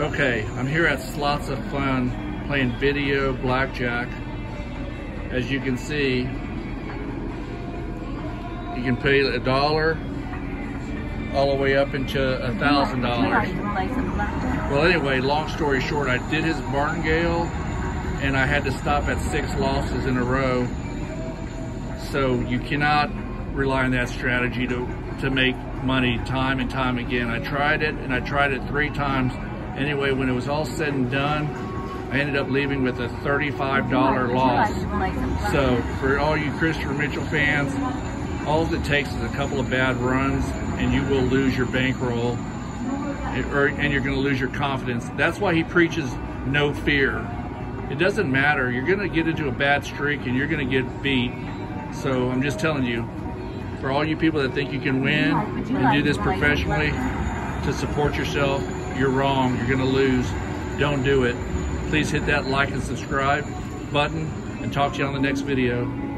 Okay, I'm here at Slots of Fun playing video blackjack. As you can see, you can pay a dollar all the way up into a thousand dollars. Well, anyway, long story short, I did his martingale and I had to stop at six losses in a row. So you cannot rely on that strategy to, to make money time and time again. I tried it and I tried it three times. Anyway, when it was all said and done, I ended up leaving with a $35 loss. So for all you Christopher Mitchell fans, all it takes is a couple of bad runs and you will lose your bankroll and you're going to lose your confidence. That's why he preaches no fear. It doesn't matter. You're going to get into a bad streak and you're going to get beat. So I'm just telling you, for all you people that think you can win and do this professionally to support yourself, you're wrong. You're going to lose. Don't do it. Please hit that like and subscribe button and talk to you on the next video.